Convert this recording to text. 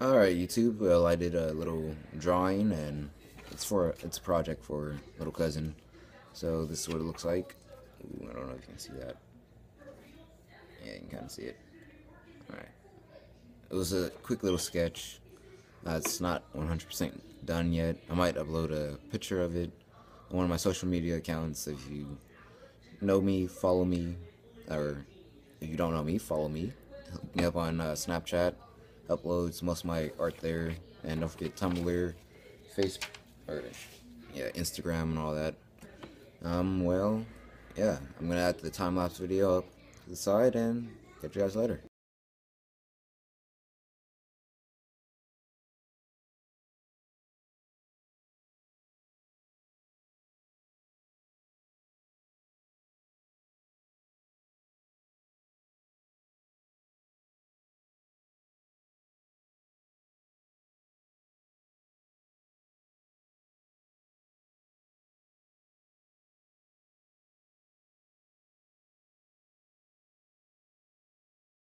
Alright, YouTube. Well, I did a little drawing, and it's for it's a project for little cousin. So this is what it looks like. Ooh, I don't know if you can see that. Yeah, you can kind of see it. Alright. It was a quick little sketch. Uh, it's not 100% done yet. I might upload a picture of it on one of my social media accounts. If you know me, follow me, or if you don't know me, follow me. Look me up on uh, Snapchat uploads most of my art there, and don't forget Tumblr, Facebook, or yeah, Instagram and all that. Um, well, yeah, I'm gonna add the time lapse video up to the side and catch you guys later.